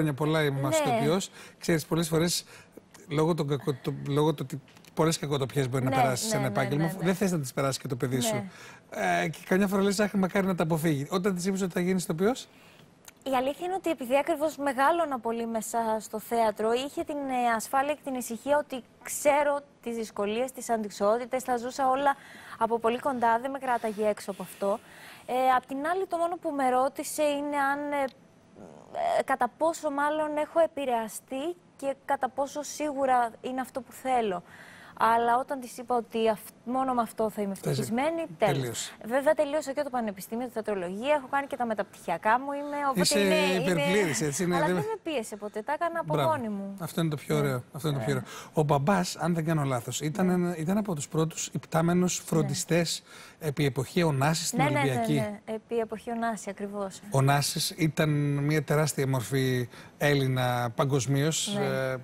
χρόνια πολλά είμαι Ναι. ηθοποιό. Ξέρεις, πολλές φορές λόγω, των κακο- το- λόγω του ότι πολλές κακοτοπιές μπορεί να Ναι, περάσεις σε ναι, ένα ναι, επάγγελμα, ναι, ναι. δεν θες να τις περάσεις και το παιδί Ναι. σου. Ε, και καμιά φορά λες, άχι μακάρι να τα αποφύγει. Όταν της είπες ότι θα γίνεις ηθοποιό, Η αλήθεια είναι ότι επειδή ακριβώς μεγάλωνα πολύ μέσα στο θέατρο, είχε την ε, ασφάλεια και την ησυχία ότι ξέρω τις δυσκολίες, τις αντικσότητε, τα ζούσα όλα από πολύ κοντά, δεν με κράταγε έξω από αυτό. Ε, απ' την άλλη, το μόνο που με ρώτησε είναι αν. Ε, ε, κατά πόσο μάλλον έχω επηρεαστεί και κατά πόσο σίγουρα είναι αυτό που θέλω. Αλλά όταν της είπα ότι αυ- μόνο με αυτό θα είμαι ευτυχισμένη, τέλος. τελείωσε. Βέβαια, τελείωσα και το Πανεπιστήμιο, τη θεατρολογία. Έχω κάνει και τα μεταπτυχιακά μου. Είμαι, οπότε Είσαι είναι, υπερπλήρης, είναι... έτσι, είναι, Αλλά δεν- δεν με πίεσε ποτέ. Τα έκανα από Μπράβο. μόνη μου. Αυτό είναι το πιο ωραίο. Αυτό είναι το πιο ωραίο. Ο μπαμπάς, αν δεν κάνω λάθος, ήταν, ένα- ήταν από τους πρώτους υπτάμενους φροντιστές επί εποχή Ωνάση στην Ναι, ναι, ναι, Ολυμπιακή. ναι. Επί εποχή Ωνάση, ακριβώς. Ο Νάσης ήταν μια τεράστια μορφή Έλληνα παγκοσμίως. Ναι.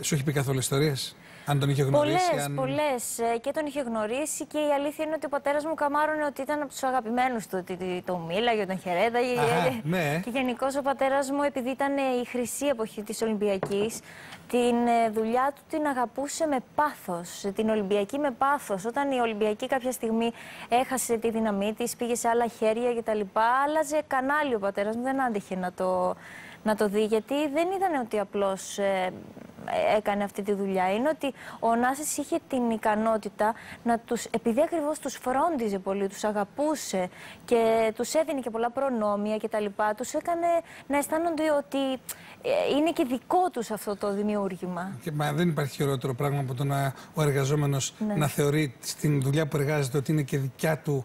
σου έχει πει καθόλου ιστορίες, αν τον είχε γνωρίσει. Πολλές, αν... πολλές. Και τον είχε γνωρίσει και η αλήθεια είναι ότι ο πατέρας μου καμάρωνε ότι ήταν από τους αγαπημένους του. Ότι το μίλαγε, τον χαιρέταγε. Αχα, ναι. Και γενικώς ο πατέρας μου, επειδή ήταν η χρυσή εποχή της Ολυμπιακής, την ε, δουλειά του την αγαπούσε με πάθος. Την Ολυμπιακή με πάθος. Όταν η Ολυμπιακή κάποια στιγμή έχασε τη δύναμή της, πήγε σε άλλα χέρια κτλ. Άλλαζε κανάλι ο πατέρας μου, δεν άντεχε να το, να το δει. Γιατί δεν ήταν ότι απλώς έκανε αυτή τη δουλειά. Είναι ότι ο Νάσης είχε την ικανότητα να τους, επειδή ακριβώς τους φρόντιζε πολύ, τους αγαπούσε και τους έδινε και πολλά προνόμια και τα λοιπά, τους έκανε να αισθάνονται ότι ε, είναι και δικό τους αυτό το δημιούργημα. Και, μα δεν υπάρχει χειρότερο πράγμα από το να ο εργαζόμενος Ναι. να θεωρεί στην δουλειά που εργάζεται ότι είναι και δικιά του,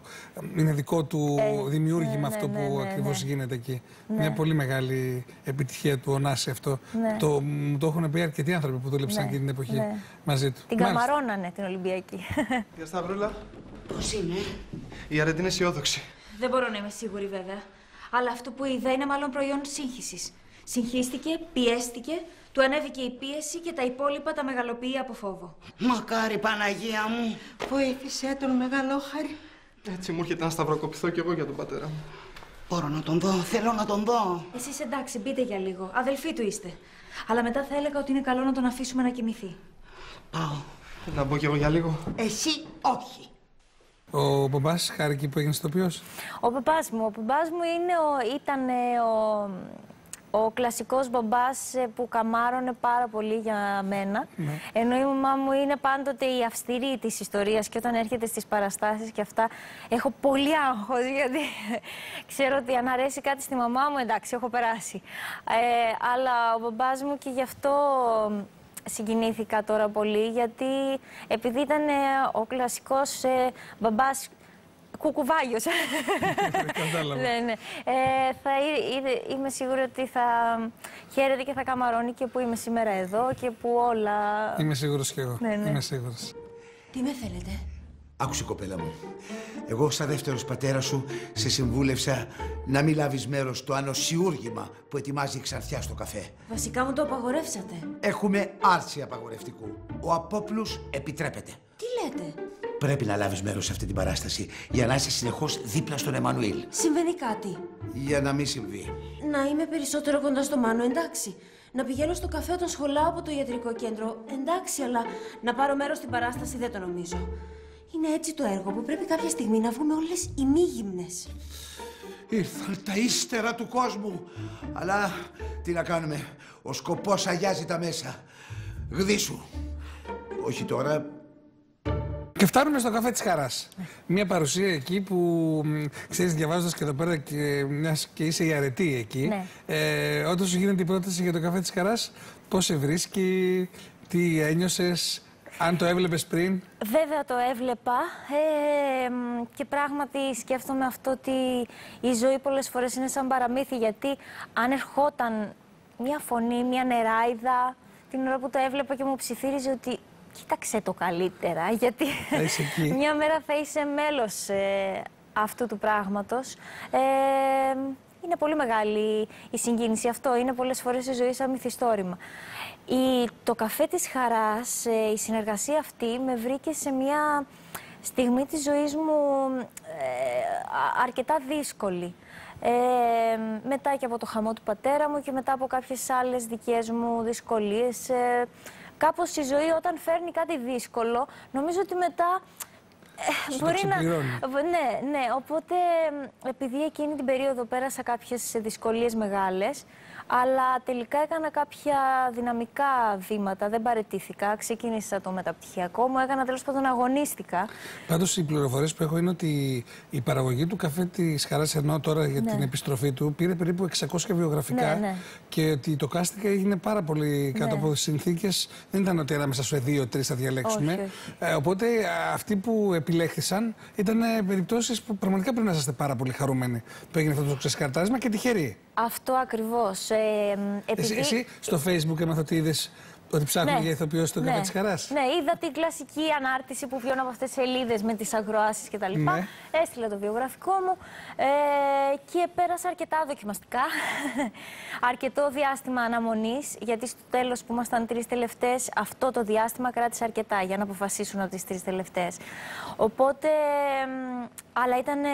είναι δικό του Ε, δημιούργημα ναι, αυτό ναι, που ναι, ακριβώς ναι. γίνεται εκεί. Μια πολύ μεγάλη επιτυχία του Ωνάση αυτό. Ναι. Το, μου το έχουν πει αρκετοί άνθρωποι που δούλεψαν Ναι, και την εποχή ναι. μαζί του. Την Μάλιστα. καμαρώνανε την Ολυμπιακή. Γεια Σταυρούλα. Πώς είναι, Η αρετή είναι αισιόδοξη. Δεν μπορώ να είμαι σίγουρη βέβαια. Αλλά αυτό που είδα είναι μάλλον προϊόν σύγχυσης. Συγχύστηκε, πιέστηκε, του ανέβηκε η πίεση και τα υπόλοιπα τα μεγαλοποιεί από φόβο. μακάρι Παναγία μου. Βοήθησέ τον μεγαλόχαρη. Έτσι μου έρχεται να σταυροκοπηθώ κι εγώ για τον πατέρα μου. Μπορώ να τον δω, θέλω να τον δω. Εσείς εντάξει, μπείτε για λίγο. Αδελφοί του είστε. Αλλά μετά θα έλεγα ότι είναι καλό να τον αφήσουμε να κοιμηθεί. Πάω. Να μπω κι εγώ για λίγο. Εσύ όχι. Ο μπαμπάς χάρηκε που έγινε ηθοποιό. Ο παπάς μου, ο παπάς μου είναι ο, ήταν ε, ο, ο κλασικός μπαμπάς ε, που καμάρωνε πάρα πολύ για μένα. Ενώ η μαμά μου είναι πάντοτε η αυστηρή της ιστορίας και όταν έρχεται στις παραστάσεις και αυτά έχω πολύ άγχος γιατί ξέρω ότι αν αρέσει κάτι στη μαμά μου εντάξει έχω περάσει. Ε, αλλά ο μπαμπάς μου και γι' αυτό συγκινήθηκα τώρα πολύ γιατί επειδή ήταν ε, ο κλασικός ε, μπαμπάς κουκουβάγιος. Κατάλαβα. ναι, ναι. Ε, θα, εί- είδε- είμαι σίγουρη ότι θα χαίρεται και θα καμαρώνει και που είμαι σήμερα εδώ και που όλα... Είμαι σίγουρος κι εγώ. Ναι, ναι. Είμαι σίγουρος. Τι με θέλετε; Άκουσε κοπέλα μου. Εγώ σαν δεύτερος πατέρας σου σε συμβούλευσα να μην λάβεις μέρος στο ανοσιούργημα που ετοιμάζει η Ξανθιά στο καφέ. Βασικά μου το απαγορεύσατε. Έχουμε άρση απαγορευτικού. Ο Απόπλους επιτρέπεται. Τι λέτε; Πρέπει να λάβεις μέρος σε αυτή την παράσταση για να είσαι συνεχώς δίπλα στον Εμμανουήλ. Συμβαίνει κάτι. Για να μην συμβεί. Να είμαι περισσότερο κοντά στο Μάνο, εντάξει. Να πηγαίνω στο καφέ όταν σχολάω από το ιατρικό κέντρο, εντάξει, αλλά να πάρω μέρος στην παράσταση δεν το νομίζω. Είναι έτσι το έργο που πρέπει κάποια στιγμή να βγούμε όλες ημίγυμνες. Ήρθαν τα ύστερα του κόσμου. Αλλά τι να κάνουμε. Ο σκοπός αγιάζει τα μέσα. Γδίσου. Όχι τώρα, Και φτάνουμε στο καφέ της Χαράς. Μια παρουσία εκεί που ξέρεις, διαβάζοντας και εδώ πέρα και, μιας και είσαι η αρετή εκεί. Ναι. Ε, όταν σου γίνεται η πρόταση για το καφέ της Χαράς, πώς σε βρίσκει, τι ένιωσες, αν το έβλεπες πριν; Βέβαια το έβλεπα ε, μ, και πράγματι σκέφτομαι αυτό ότι η ζωή πολλές φορές είναι σαν παραμύθι γιατί αν ερχόταν μια φωνή, μια νεράιδα την ώρα που το έβλεπα και μου ψιθύριζε ότι κοίταξε το καλύτερα γιατί Θα είσαι εκεί. μια μέρα θα είσαι μέλος ε, αυτού του πράγματος. Ε, είναι πολύ μεγάλη η συγκίνηση αυτό. Είναι πολλές φορές η ζωή σαν μυθιστόρημα. Η, το καφέ της χαράς, ε, η συνεργασία αυτή με βρήκε σε μια στιγμή της ζωής μου ε, α- αρκετά δύσκολη. Ε, μετά και από το χαμό του πατέρα μου και μετά από κάποιες άλλες δικές μου δυσκολίες. Ε, κάπως η ζωή όταν φέρνει κάτι δύσκολο, νομίζω ότι μετά ε, το μπορεί να. ξεπληρώνει. Ναι, ναι. Οπότε μ, επειδή εκείνη την περίοδο πέρασα κάποιες δυσκολίες μεγάλες, αλλά τελικά έκανα κάποια δυναμικά βήματα, δεν παρετήθηκα. Ξεκίνησα το μεταπτυχιακό μου, έκανα τέλος πάντων αγωνίστηκα. Πάντως, οι πληροφορίες που έχω είναι ότι η παραγωγή του καφέ της Χαράς ενώ τώρα για την επιστροφή του πήρε περίπου 600 βιογραφικά Ναι, ναι. και ότι το casting έγινε πάρα πολύ κάτω Ναι. από συνθήκες. Δεν ήταν ότι ανάμεσα σε δύο-τρει θα διαλέξουμε. Όχι, όχι. Ε, οπότε α, αυτοί που επιλέχθησαν ήταν περιπτώσεις που πραγματικά πρέπει να είσαστε πάρα πολύ χαρούμενοι που έγινε αυτό το ξεσκαρτάρισμα και τυχεροί. Αυτό ακριβώς. Ε, μ, επειδή... Εσύ, εσύ στο facebook έμαθα ότι είδες ότι ψάχνουν Ναι. για ηθοποιό στον ναι. καφέ τη Χαρά. Ναι, είδα την κλασική ανάρτηση που βγαίνουν από αυτές τις σελίδες με τις ακροάσει κτλ. Ναι. Έστειλα το βιογραφικό μου ε, και πέρασα αρκετά δοκιμαστικά. Αρκετό διάστημα αναμονής, γιατί στο τέλος που ήμασταν τρεις τελευταίες, αυτό το διάστημα κράτησε αρκετά για να αποφασίσουν από τι τρει τελευταίες. Οπότε. μ, Αλλά ήταν. ε,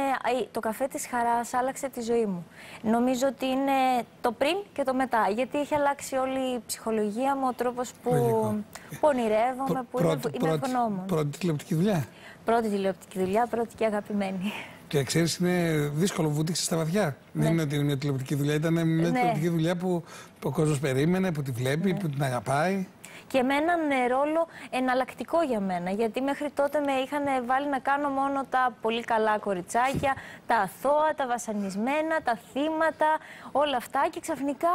Το καφέ της χαράς άλλαξε τη ζωή μου. Νομίζω ότι είναι το πριν και το μετά. Γιατί έχει αλλάξει όλη η ψυχολογία μου, ο τρόπος που, Λογικό. που ονειρεύομαι, που είμαι, Πρώτη- είμαι πρώτη- ευγνώμων. Πρώτη τηλεοπτική δουλειά. Πρώτη τηλεοπτική δουλειά, πρώτη και αγαπημένη. Και ξέρεις, είναι δύσκολο, βούτυξε στα βαθιά. Δεν είναι ότι είναι μια τηλεοπτική δουλειά, ήταν μια Ναι. τηλεοπτική δουλειά που ο κόσμος περίμενε, που τη βλέπει, που την αγαπάει. Και με έναν ε, ρόλο εναλλακτικό για μένα. Γιατί μέχρι τότε με είχαν βάλει να κάνω μόνο τα πολύ καλά κοριτσάκια, τα αθώα, τα βασανισμένα, τα θύματα, όλα αυτά. Και ξαφνικά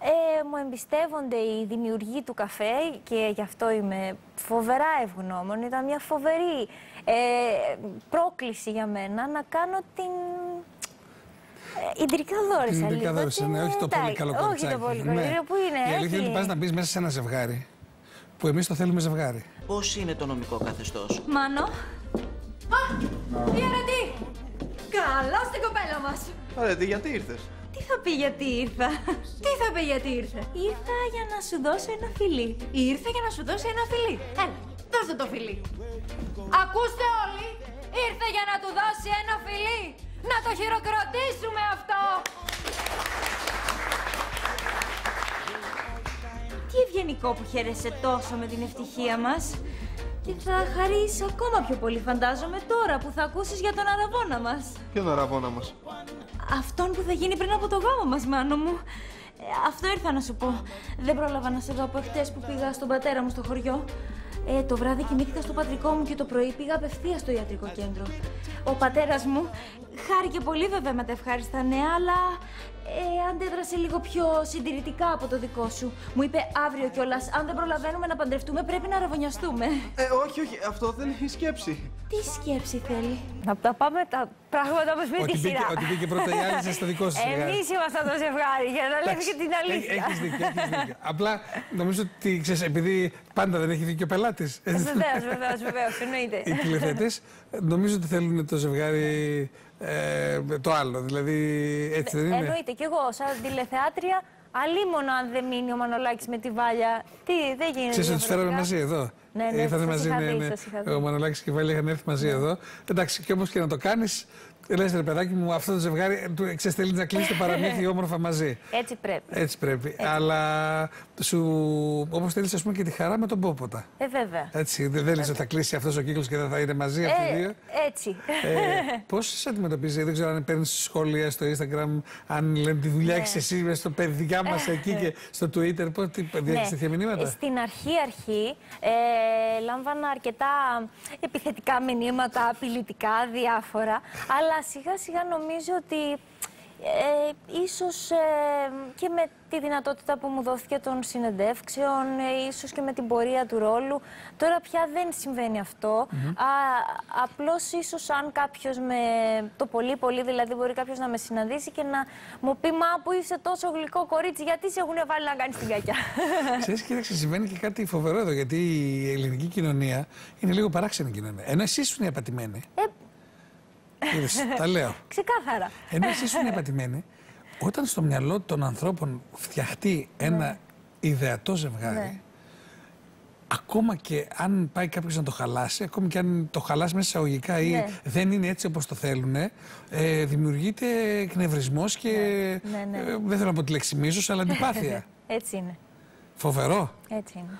ε, μου εμπιστεύονται οι δημιουργοί του καφέ και γι' αυτό είμαι φοβερά ευγνώμων. Ήταν μια φοβερή ε, πρόκληση για μένα να κάνω την ε, Ιντρικά δόρισα Την λίγο. δόρισα, την- ναι, όχι το πολύ εντάξει, καλό Όχι κοριτσάκι. το πολύ Ναι. καλό. Πού είναι, Η αλήθεια είναι ότι έχει- πας να μπεις μέσα σε ένα ζευγάρι που εμείς το θέλουμε ζευγάρι. Πώς είναι το νομικό καθεστώς; Μάνο. Α! Η αρετή! Καλά στην κοπέλα μας. Ωραία, τι, γιατί ήρθες; Τι θα πει γιατί ήρθα; Τι θα πει γιατί ήρθε; Ήρθα για να σου δώσω ένα φιλί. Ήρθε για να σου δώσει ένα φιλί. Έλα, δώστε το φιλί. Ακούστε όλοι. Ήρθε για να του δώσει ένα φιλί. Να το χειροκροτήσουμε αυτό. Τι ευγενικό που χαίρεσαι τόσο με την ευτυχία μας. Και θα χαρείς ακόμα πιο πολύ φαντάζομαι τώρα που θα ακούσεις για τον αραβόνα μας. Ποιον αραβόνα μας; Αυτόν που θα γίνει πριν από το γάμο μας, Μάνο μου. Ε, αυτό ήρθα να σου πω. Δεν πρόλαβα να σε δω από χτες που πήγα στον πατέρα μου στο χωριό. Ε, το βράδυ κοιμήθηκα στο πατρικό μου και το πρωί πήγα απευθείας στο ιατρικό κέντρο. Ο πατέρας μου χάρηκε πολύ βέβαια με τα ευχάριστα νέα, αλλά ε, αντέδρασε λίγο πιο συντηρητικά από το δικό σου. Μου είπε αύριο κιόλας, αν δεν προλαβαίνουμε να παντρευτούμε, πρέπει να ραβωνιαστούμε. Ε, όχι, όχι, αυτό δεν έχει σκέψη. Τι σκέψη θέλει; Να τα πάμε τα πράγματα μας με Ότι τη μπήκε, σειρά. ότι μπήκε πρώτα η άλλη στο δικό σα ζευγάρι. Εμείς ήμασταν το ζευγάρι, για να λέμε και την αλήθεια. Έχεις δίκιο, έχεις δίκιο. Απλά νομίζω ότι ξέρεις, επειδή πάντα δεν έχει δίκιο ο πελάτης. Βεβαίως, βεβαίως, βεβαίως, εννοείται. Οι τηλεθέτε νομίζω ότι θέλουν το ζευγάρι ε, το άλλο. Δηλαδή έτσι δεν είναι; Εννοείται. Και εγώ, σαν τηλεθεάτρια, αλίμονο αν δεν μείνει ο Μανολάκης με τη Βάλια. Τι, δεν γίνεται. Ξέρεις ότι τους φέραμε διαφορετικά. μαζί εδώ. Ναι, ναι, Ήρθατε σας μαζί, είχα ναι, δει, ναι. σας είχα δει. Ο Μανολάκης και η Βάλια είχαν έρθει μαζί εδώ. Εντάξει, και όμως και να το κάνεις, λες ρε παιδάκι μου, αυτό το ζευγάρι του ξέρεις, θέλεις να κλείσει το παραμύθι όμορφα μαζί. Έτσι πρέπει. Έτσι πρέπει. Αλλά σου, όπως θέλεις ας πούμε και τη χαρά με τον Πόποτα. Ε, βέβαια. Έτσι, δεν θέλεις ότι θα κλείσει αυτός ο κύκλος και δεν θα είναι μαζί αυτοί οι δύο; Ε, έτσι. Ε, Πώς σε αντιμετωπίζει, δεν ξέρω αν παίρνεις σχόλια στο Instagram, αν λένε τη δουλειά Ναι. έχεις εσύ μες στο παιδιά μας εκεί και στο Twitter. Πώς διέχει τέτοια μηνύματα; Στην αρχή, αρχή, ε, λάμβανα αρκετά επιθετικά μηνύματα, απειλητικά, διάφορα. Αλλά σιγά σιγά νομίζω ότι ε, ίσως ε, και με τη δυνατότητα που μου δόθηκε των συνεντεύξεων, ε, ίσως και με την πορεία του ρόλου. Τώρα πια δεν συμβαίνει αυτό. Α, απλώς ίσως αν κάποιος με το πολύ πολύ, δηλαδή μπορεί κάποιος να με συναντήσει και να μου πει «Μα που είσαι τόσο γλυκό κορίτσι, γιατί σε έχουν βάλει να κάνεις την κακιά». Ξέρεις, κοίταξε, συμβαίνει και κάτι φοβερό εδώ, γιατί η ελληνική κοινωνία είναι λίγο παράξενη κοινωνία. Ενώ εσείς ήσουν οι απατημένοι. Ε, Είδες, τα λέω. Ξεκάθαρα. Ενώ εσεί ήσουν οι απατημένοι, όταν στο μυαλό των ανθρώπων φτιαχτεί ένα ιδεατό ζευγάρι, Ναι. ακόμα και αν πάει κάποιος να το χαλάσει, ακόμα και αν το χαλάσει μέσα εισαγωγικά ή Ναι. δεν είναι έτσι όπως το θέλουν, ε, δημιουργείται εκνευρισμός και. Ναι, ναι. ε, δεν θέλω να πω τη λέξη μίσος, αλλά αντιπάθεια. Έτσι είναι. Φοβερό. Έτσι είναι.